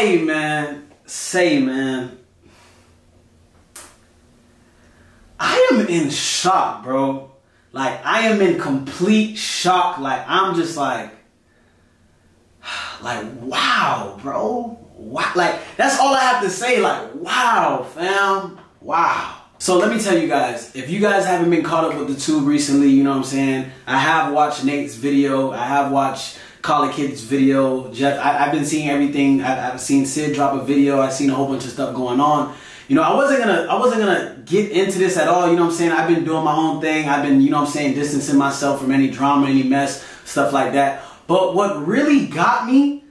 I man say man. I am in shock, bro. Like I am in complete shock. Like I'm just like like wow, bro. Wow. Like that's all I have to say. Like wow, fam. Wow. So let me tell you guys, if you guys haven't been caught up with the tube recently, you know what I'm saying? I have watched Nate's video. I have watched Call of Kidd's video. Jeff, I, have been seeing everything. I, I've seen Cid drop a video. I've seen a whole bunch of stuff going on. You know, I wasn't gonna, I wasn't gonna get into this at all. You know what I'm saying? I've been doing my own thing. I've been, you know what I'm saying, distancing myself from any drama, any mess, stuff like that. But what really got me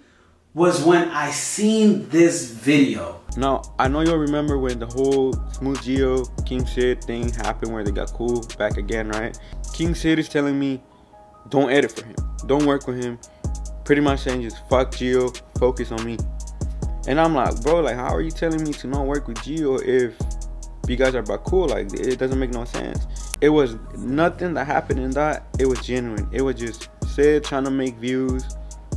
was when I seen this video. Now, I know you'll remember when the whole Smooth Gio King Cid thing happened where they got cool back again, right? King Cid is telling me, don't edit for him. Don't work with him. Pretty much saying just fuck Gio, focus on me. And I'm like, bro, like how are you telling me to not work with Gio if you guys are about cool? Like it doesn't make no sense. It was nothing that happened in that. It was genuine. It was just Cid trying to make views,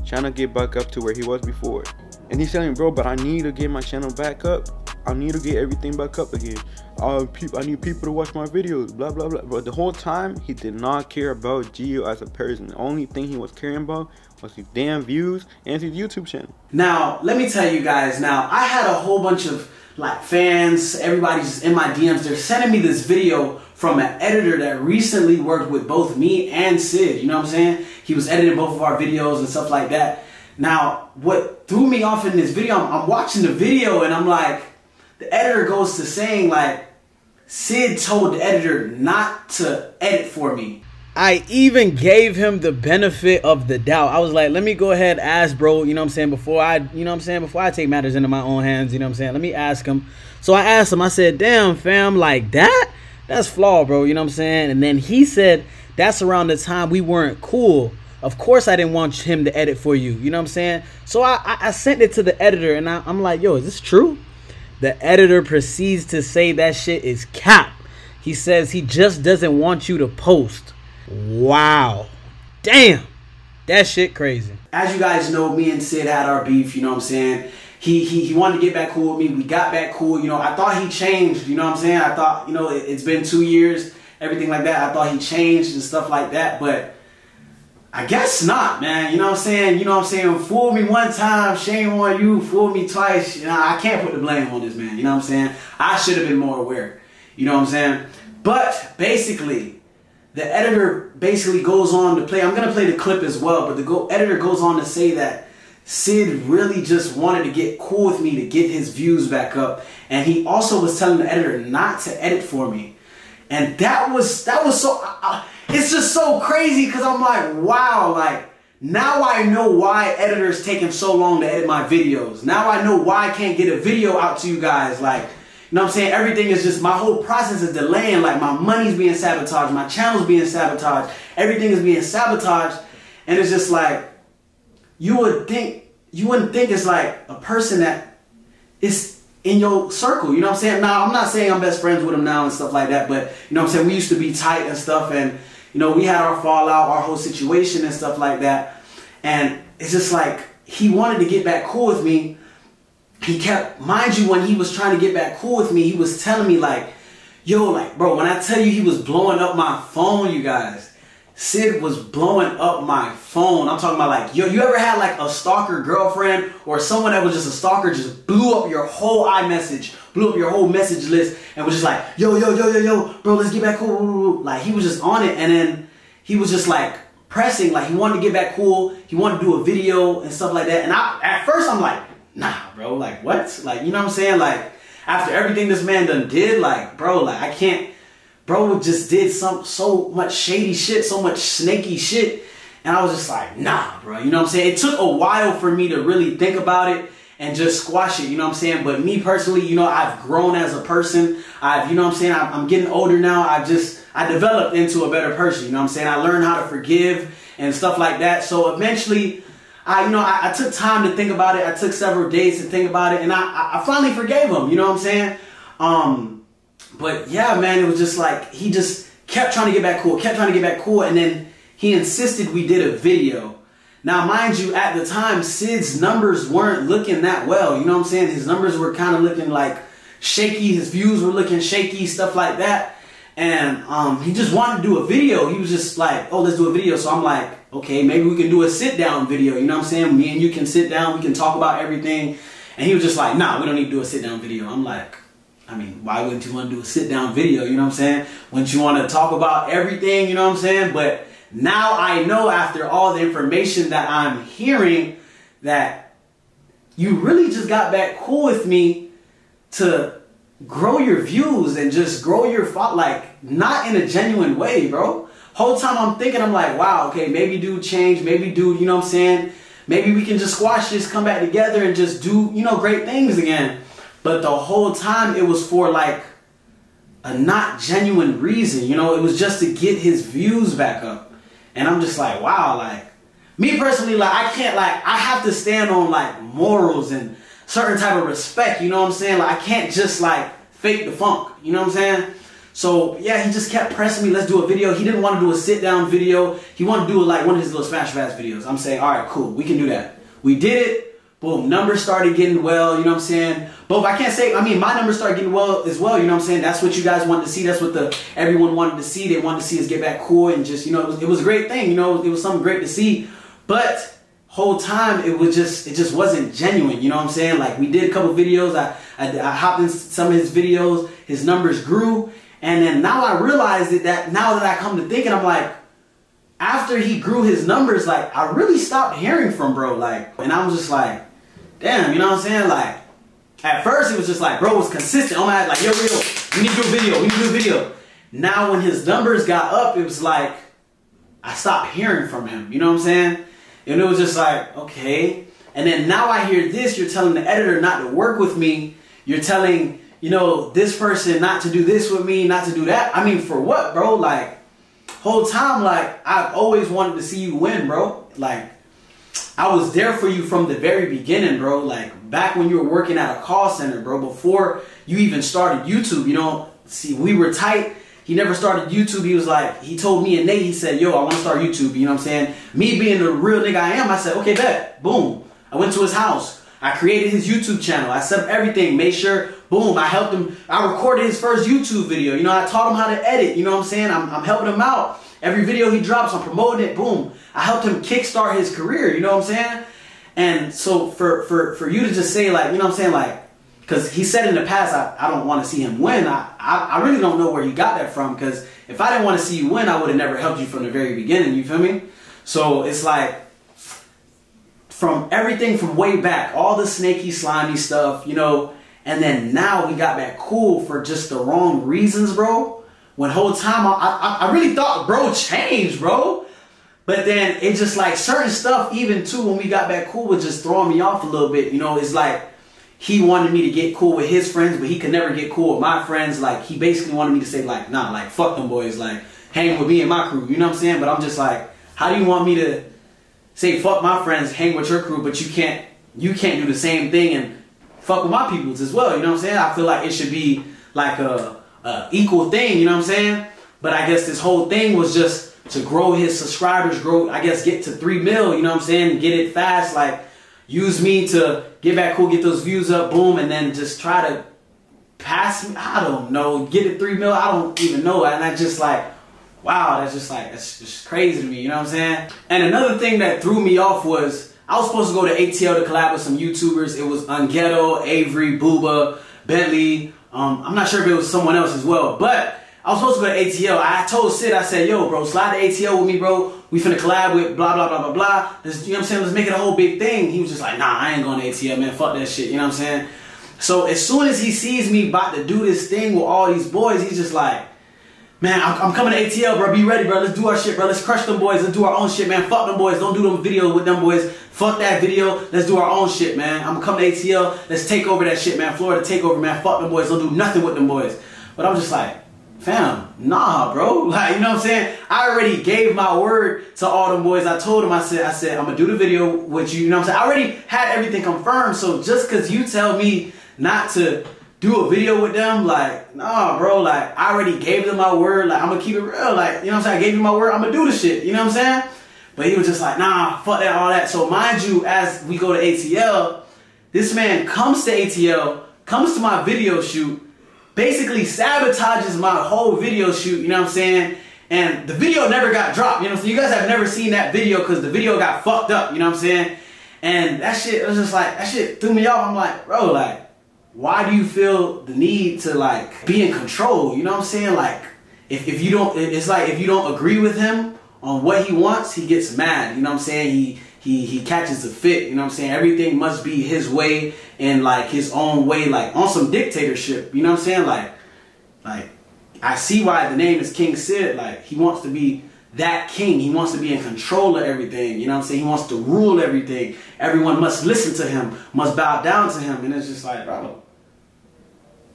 trying to get back up to where he was before. And he's telling me, bro, but I need to get my channel back up. I need to get everything back up again. Uh, I need people to watch my videos, blah, blah, blah. But the whole time, he did not care about Gio as a person. The only thing he was caring about his damn views and his YouTube channel. Now, let me tell you guys, now, I had a whole bunch of like fans, everybody's in my DMs. They're sending me this video from an editor that recently worked with both me and Cid. You know what I'm saying? He was editing both of our videos and stuff like that. Now, what threw me off in this video, I'm, I'm watching the video and I'm like, the editor goes to saying like, Cid told the editor not to edit for me. I even gave him the benefit of the doubt. I was like, let me go ahead ask bro, you know what I'm saying, before I, you know what I'm saying, before I take matters into my own hands, you know what I'm saying? Let me ask him. So I asked him, I said, damn fam, like that? That's flawed, bro, you know what I'm saying? And then he said, that's around the time we weren't cool. Of course, I didn't want him to edit for you. You know what I'm saying? So I, I, I sent it to the editor, and I, I'm like, yo, is this true? The editor proceeds to say that shit is cap. He says he just doesn't want you to post. Wow. Damn. That shit crazy. As you guys know, me and Cid had our beef, you know what I'm saying? He, he, he wanted to get back cool with me. We got back cool. You know, I thought he changed. You know what I'm saying? I thought, you know, it, it's been two years, everything like that. I thought he changed and stuff like that. But I guess not, man. You know what I'm saying? You know what I'm saying? Fool me one time, shame on you. Fool me twice. You know, I can't put the blame on this man. You know what I'm saying? I should have been more aware. You know what I'm saying? But basically, the editor basically goes on to play. I'm gonna play the clip as well, but the go, editor goes on to say that Cid really just wanted to get cool with me to get his views back up, and he also was telling the editor not to edit for me, and that was that was so. It's just so crazy because I'm like, wow, like now I know why editors taking so long to edit my videos. Now I know why I can't get a video out to you guys. Like, you know what I'm saying? Everything is just, my whole process is delaying. Like my money's being sabotaged. My channel's being sabotaged. Everything is being sabotaged. And it's just like, you would think, you wouldn't think it's like a person that is in your circle. You know what I'm saying? Now, I'm not saying I'm best friends with him now and stuff like that, but you know what I'm saying? We used to be tight and stuff and you know, we had our fallout, our whole situation and stuff like that. And it's just like he wanted to get back cool with me. He kept, mind you, when he was trying to get back cool with me, he was telling me like, yo, like, bro, when I tell you he was blowing up my phone, you guys, Cid was blowing up my phone. I'm talking about like, yo, you ever had like a stalker girlfriend or someone that was just a stalker just blew up your whole iMessage, blew up your whole message list and was just like, yo, yo, yo, yo, yo, bro, let's get back cool. Like he was just on it and then he was just like pressing, like he wanted to get back cool. He wanted to do a video and stuff like that. And I, at first I'm like, nah, bro, like what? Like, you know what I'm saying? Like after everything this man done did, like, bro, like I can't, bro just did some so much shady shit, so much snaky shit. And I was just like, nah, bro. You know what I'm saying? It took a while for me to really think about it and just squash it. You know what I'm saying? But me personally, you know, I've grown as a person. I've, you know what I'm saying? I'm, getting older now. I just, I developed into a better person. You know what I'm saying? I learned how to forgive and stuff like that. So eventually, I, you know, I, I took time to think about it. I took several days to think about it, and I, I finally forgave him. You know what I'm saying? Um, but yeah, man, it was just like he just kept trying to get back cool, kept trying to get back cool, and then he insisted we did a video. Now, mind you, at the time, Cid's numbers weren't looking that well. You know what I'm saying? His numbers were kind of looking like shaky. His views were looking shaky, stuff like that. And um, he just wanted to do a video. He was just like, oh, let's do a video. So I'm like, okay, maybe we can do a sit down video. You know what I'm saying? Me and you can sit down. We can talk about everything. And he was just like, nah, we don't need to do a sit down video. I'm like, I mean, why wouldn't you want to do a sit down video? You know what I'm saying? Wouldn't you want to talk about everything? You know what I'm saying? But now I know after all the information that I'm hearing that you really just got back cool with me to grow your views and just grow your fo- like not in a genuine way, bro. Whole time I'm thinking I'm like, wow, okay, maybe dude change, maybe dude, you know what I'm saying? Maybe we can just squash this, come back together and just do, you know, great things again. But the whole time it was for like a not genuine reason, you know, it was just to get his views back up. And I'm just like, wow, like me personally, like I can't like I have to stand on like morals and certain type of respect, you know what I'm saying? Like I can't just like fake the funk, you know what I'm saying? So yeah, he just kept pressing me, let's do a video. He didn't want to do a sit down video. He wanted to do like one of his little smash fast videos. I'm saying, all right, cool, we can do that. We did it. Boom, numbers started getting well, you know what I'm saying? Both, I can't say, I mean, my numbers started getting well as well, you know what I'm saying? That's what you guys wanted to see. That's what the everyone wanted to see. They wanted to see us get back cool and just, you know, it was, it was a great thing, you know, it was something great to see. But whole time it was just it just wasn't genuine you know what i'm saying like we did a couple videos i i, I hopped in some of his videos his numbers grew and then now i realized it that now that i come to thinking i'm like after he grew his numbers like i really stopped hearing from bro like and i was just like damn, you know what I'm saying? Like, at first it was just like, bro was consistent. Oh I'm like, yo, yo, we need to do a video, we need to do a video. Now when his numbers got up, it was like, I stopped hearing from him. You know what I'm saying? And it was just like, okay. And then now I hear this, you're telling the editor not to work with me. You're telling, you know, this person not to do this with me, not to do that. I mean, for what, bro? Like, whole time, like, I've always wanted to see you win, bro. Like, I was there for you from the very beginning, bro. Like back when you were working at a call center, bro. Before you even started YouTube, you know. See, we were tight. He never started YouTube. He was like, he told me and Nate, he said, yo, I want to start YouTube. You know what I'm saying? Me being the real nigga I am, I said, okay, bet. Boom. I went to his house. I created his YouTube channel. I set up everything, made sure, boom, I helped him. I recorded his first YouTube video. You know, I taught him how to edit. You know what I'm saying? I'm, I'm helping him out. Every video he drops, I'm promoting it. Boom. I helped him kickstart his career. You know what I'm saying? And so for for for you to just say like, you know what I'm saying, like, because he said in the past, I, I don't want to see him win. I, I, I really don't know where he got that from. Because if I didn't want to see you win, I would have never helped you from the very beginning. You feel me? So it's like from everything from way back, all the snaky, slimy stuff, you know, and then now we got back cool for just the wrong reasons, bro. When whole time I, I, I really thought bro changed, bro. But then it just like certain stuff, even too, when we got back cool, was just throwing me off a little bit. You know, it's like he wanted me to get cool with his friends, but he could never get cool with my friends. Like he basically wanted me to say like, nah, like fuck them boys, like hang with me and my crew. You know what I'm saying? But I'm just like, how do you want me to say fuck my friends, hang with your crew, but you can't you can't do the same thing and fuck with my peoples as well. You know what I'm saying? I feel like it should be like a uh, equal thing, you know what I'm saying? But I guess this whole thing was just to grow his subscribers, grow, I guess, get to three mil, you know what I'm saying? Get it fast, like use me to get back cool, get those views up, boom, and then just try to pass me. I don't know, get it three mil. I don't even know, and I just like, wow, that's just like that's just crazy to me. You know what I'm saying? And another thing that threw me off was I was supposed to go to ATL to collab with some YouTubers. It was Unghetto, Avery, Booba, Bentley, um, I'm not sure if it was someone else as well, but I was supposed to go to ATL. I told Cid, I said, yo, bro, slide to ATL with me, bro. We finna collab with blah, blah, blah, blah, blah. You know what I'm saying? Let's make it a whole big thing. He was just like, nah, I ain't going to ATL, man. Fuck that shit. You know what I'm saying? So as soon as he sees me about to do this thing with all these boys, he's just like, Man, I'm coming to ATL, bro. Be ready, bro. Let's do our shit, bro. Let's crush them boys. Let's do our own shit, man. Fuck them boys. Don't do them videos with them boys. Fuck that video. Let's do our own shit, man. I'm coming to ATL. Let's take over that shit, man. Florida take over, man. Fuck them boys. Don't do nothing with them boys. But I'm just like, fam, nah, bro. Like, you know what I'm saying? I already gave my word to all them boys. I told them, I said, I said, I'm gonna do the video with you. You know what I'm saying? I already had everything confirmed. So just cause you tell me not to do a video with them. Like, nah, bro, like, I already gave them my word. Like, I'm gonna keep it real. Like, you know what I'm saying? I gave you my word. I'm gonna do the shit. You know what I'm saying? But he was just like, nah, fuck that, all that. So mind you, as we go to ATL, this man comes to ATL, comes to my video shoot, basically sabotages my whole video shoot, you know what I'm saying? And the video never got dropped, you know what I'm saying? You guys have never seen that video because the video got fucked up, you know what I'm saying? And that shit was just like, that shit threw me off. I'm like, bro, like, why do you feel the need to like be in control? You know what I'm saying? Like, if, if you don't, it's like if you don't agree with him on what he wants, he gets mad. You know what I'm saying? He he he catches a fit. You know what I'm saying? Everything must be his way and like his own way, like on some dictatorship. You know what I'm saying? Like, like I see why the name is King Cid. Like he wants to be that king. He wants to be in control of everything. You know what I'm saying? He wants to rule everything. Everyone must listen to him, must bow down to him. And it's just like, bro.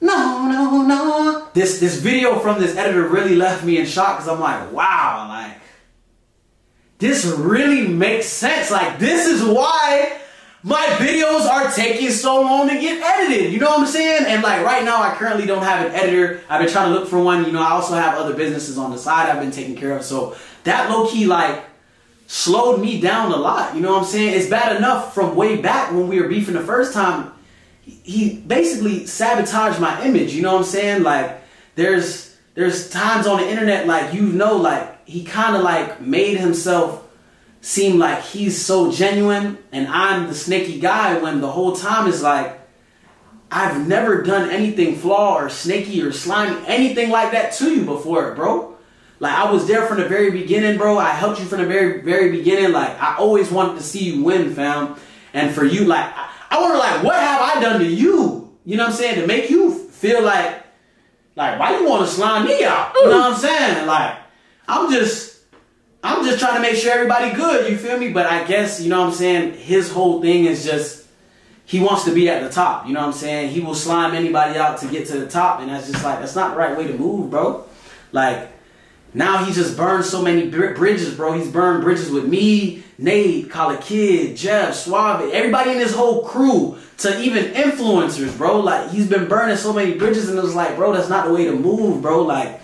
No, no, no. This this video from this editor really left me in shock because I'm like, wow, like this really makes sense. Like this is why my videos are taking so long to get edited. You know what I'm saying? And like right now, I currently don't have an editor. I've been trying to look for one. You know, I also have other businesses on the side I've been taking care of. So that low key like slowed me down a lot. You know what I'm saying? It's bad enough from way back when we were beefing the first time. He basically sabotaged my image. You know what I'm saying? Like there's there's times on the internet like you know like he kind of like made himself seem like he's so genuine and I'm the snaky guy when the whole time is like I've never done anything flaw or snaky or slimy, anything like that to you before, bro. Like I was there from the very beginning, bro. I helped you from the very, very beginning. Like I always wanted to see you win, fam. And for you, like I, I wonder, like, what have I done to you? You know what I'm saying? To make you feel like, like, why you want to slime me out? You know what I'm saying? Like, I'm just I'm just trying to make sure everybody good, you feel me? But I guess, you know what I'm saying, his whole thing is just he wants to be at the top, you know what I'm saying? He will slime anybody out to get to the top, and that's just like that's not the right way to move, bro. Like now he just burned so many bridges, bro. He's burned bridges with me, Nate, Call of Kidd, Jeff, Suave, everybody in his whole crew, to even influencers, bro. Like he's been burning so many bridges, and it was like, bro, that's not the way to move, bro. Like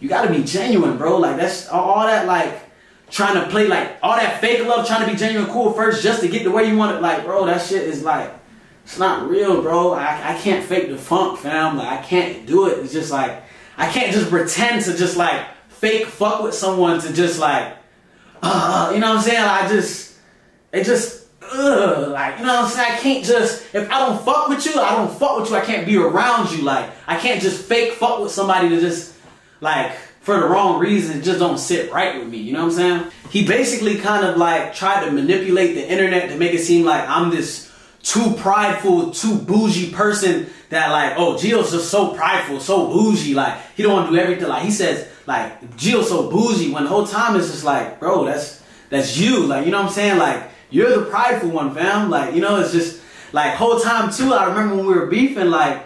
you gotta be genuine, bro. Like that's all that like trying to play like all that fake love, trying to be genuine cool first just to get to where you want it. Like, bro, that shit is like, it's not real, bro. I, I can't fake the funk, fam. Like, I can't do it. It's just like, I can't just pretend to just like fake fuck with someone to just like, uh, you know what I'm saying? Like, I just, it just, ugh, like, you know what I'm saying? I can't just, if I don't fuck with you, I don't fuck with you. I can't be around you. Like, I can't just fake fuck with somebody to just, like, for the wrong reasons just don't sit right with me. You know what I'm saying? He basically kind of like tried to manipulate the internet to make it seem like I'm this too prideful, too bougie person that like, oh, Gio's just so prideful, so bougie. Like he don't want to do everything. Like he says, like Gio's so bougie when the whole time it's just like, bro, that's that's you. Like you know what I'm saying? Like you're the prideful one, fam. Like you know, it's just like whole time too. I remember when we were beefing, like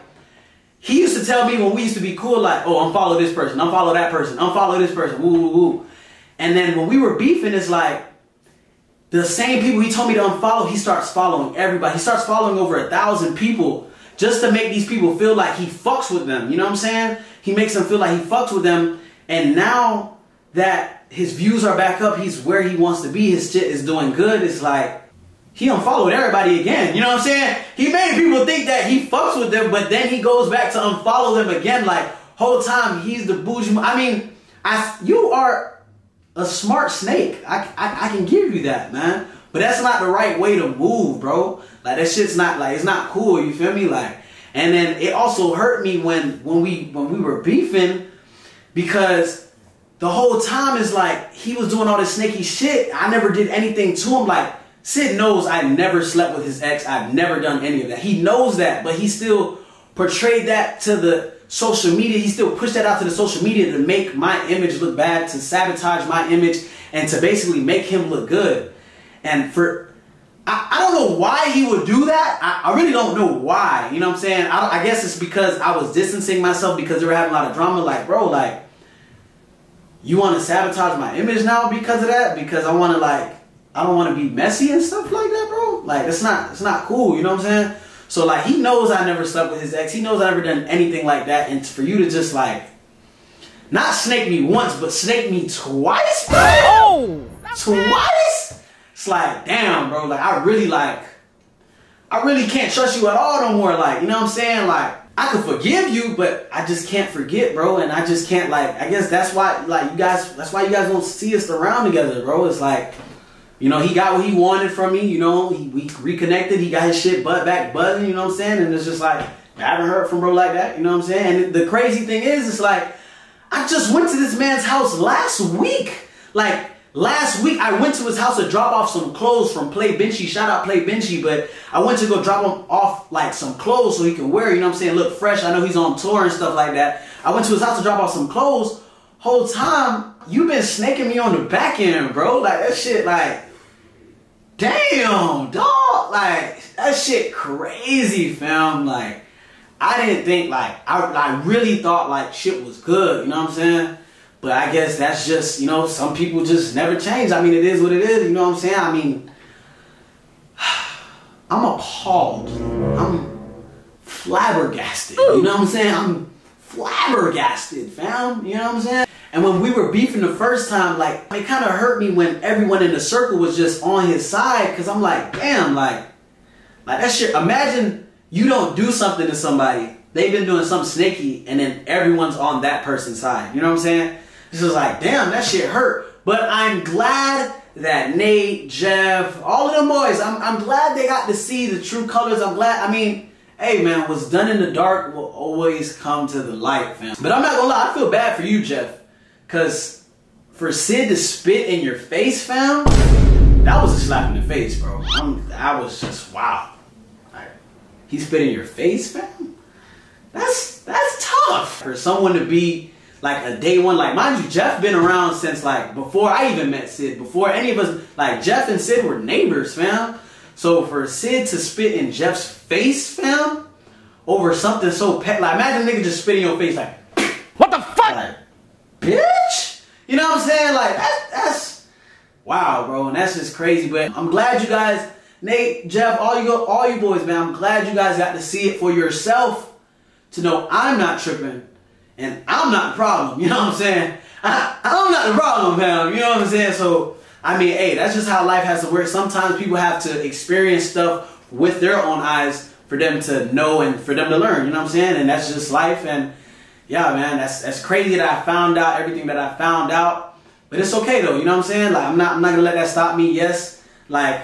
he used to tell me when we used to be cool, like, oh, unfollow this person, unfollow that person, unfollow this person, woo, woo, woo. And then when we were beefing, it's like, the same people he told me to unfollow, he starts following everybody. He starts following over a thousand people just to make these people feel like he fucks with them. You know what I'm saying? He makes them feel like he fucks with them. And now that his views are back up, he's where he wants to be, his shit is doing good. It's like, he unfollowed everybody again. You know what I'm saying? He made people he fucks with them, but then he goes back to unfollow them again. Like whole time he's the bougie. I mean, I you are a smart snake. I, I I can give you that, man. But that's not the right way to move, bro. Like that shit's not like it's not cool. You feel me? Like, and then it also hurt me when when we when we were beefing because the whole time is like he was doing all this snaky shit. I never did anything to him. Like Cid knows I never slept with his ex. I've never done any of that. He knows that, but he still portrayed that to the social media. He still pushed that out to the social media to make my image look bad, to sabotage my image, and to basically make him look good. And for, I, I don't know why he would do that. I, I, really don't know why. You know what I'm saying? I, I guess it's because I was distancing myself because they were having a lot of drama. Like, bro, like, you want to sabotage my image now because of that? Because I want to like I don't want to be messy and stuff like that, bro. Like it's not it's not cool. You know what I'm saying? So like he knows I never slept with his ex. He knows I never done anything like that. And for you to just like not snake me once, but snake me twice, bro. Oh, twice. It's like, damn, bro. Like I really like, I really can't trust you at all no more. Like, you know what I'm saying? Like, I could forgive you, but I just can't forget, bro. And I just can't like. I guess that's why, like, you guys. That's why you guys don't see us around together, bro. It's like, you know, he got what he wanted from me. You know, he, we reconnected. He got his shit butt back buzzing. You know what I'm saying? And it's just like I haven't heard from bro like that. You know what I'm saying? And the crazy thing is, it's like I just went to this man's house last week. Like last week, I went to his house to drop off some clothes from Play Benchy. Shout out Play Benchy, but I went to go drop him off like some clothes so he can wear. You know what I'm saying? Look fresh. I know he's on tour and stuff like that. I went to his house to drop off some clothes. Whole time you been snaking me on the back end, bro. Like that shit, like damn, dog. Like that shit crazy, fam. Like I didn't think like I, I really thought like shit was good, you know what I'm saying? But I guess that's just, you know, some people just never change. I mean, it is what it is, you know what I'm saying? I mean, I'm appalled. I'm flabbergasted. You know what I'm saying? I'm flabbergasted, fam. You know what I'm saying? And when we were beefing the first time, like, it kind of hurt me when everyone in the circle was just on his side, because I'm like, damn, like, like that shit, imagine you don't do something to somebody, they've been doing something snaky, and then everyone's on that person's side. You know what I'm saying? This is like, damn, that shit hurt. But I'm glad that Nate, Jeff, all of them boys, I'm, I'm glad they got to see the true colors. I'm glad, I mean, hey man, what's done in the dark will always come to the light, fam. But I'm not gonna lie, I feel bad for you, Jeff. Cause for Cid to spit in your face, fam, that was a slap in the face, bro. I'm, I was just, wow. He spit in your face, fam? That's that's tough. For someone to be like a day one, like mind you, Jeff been around since like before I even met Cid. Before any of us, like Jeff and Cid were neighbors, fam. So for Cid to spit in Jeff's face, fam, over something so pet, like imagine a nigga just spit in your face, like, what the fuck, like, bitch. You know what I'm saying? Like that's that's wow, bro, and that's just crazy. But I'm glad you guys Nate, Jeff, all you all you boys, man, I'm glad you guys got to see it for yourself to know I'm not tripping and I'm not the problem. You know what I'm saying? I, I'm not the problem, fam. You know what I'm saying? So, I mean, hey, that's just how life has to work. Sometimes people have to experience stuff with their own eyes for them to know and for them to learn. You know what I'm saying? And that's just life. And yeah, man, that's that's crazy that I found out everything that I found out. But it's okay though. You know what I'm saying? Like I'm not I'm not gonna let that stop me. Yes, like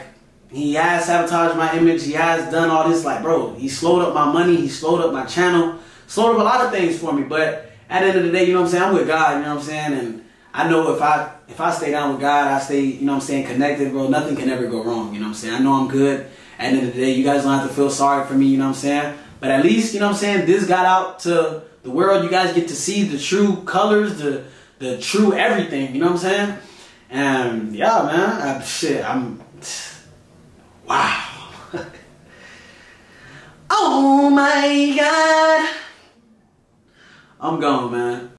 he has sabotaged my image. He has done all this. Like, bro, he slowed up my money. He slowed up my channel. Slowed up a lot of things for me. But at the end of the day, you know what I'm saying? I'm with God. You know what I'm saying? And I know if I if I stay down with God, I stay, you know what I'm saying, connected, bro. Nothing can ever go wrong. You know what I'm saying? I know I'm good. At the end of the day, you guys don't have to feel sorry for me. You know what I'm saying? But at least, you know what I'm saying? This got out to the world. You guys get to see the true colors, the the true everything. You know what I'm saying? And yeah, man. I, shit, I'm. Wow. oh my god. I'm gone, man.